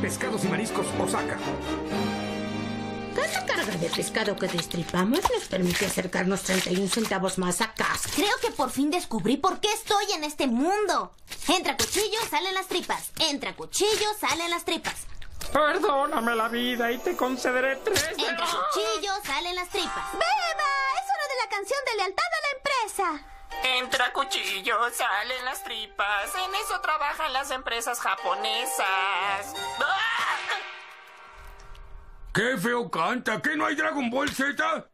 Pescados y Mariscos Osaka. Cada carga de pescado que destripamos nos permite acercarnos 31 centavos más a casa. Creo que por fin descubrí por qué estoy en este mundo. Entra cuchillo, salen las tripas. Entra cuchillo, salen las tripas. Perdóname la vida y te concederé tres. Entra cuchillo, salen las tripas. ¡Beba! Es hora de la canción de lealtad a la empresa. Entra cuchillo, salen las tripas. En eso trabajan las empresas japonesas. ¡Qué feo canta! ¿Qué no hay Dragon Ball Z?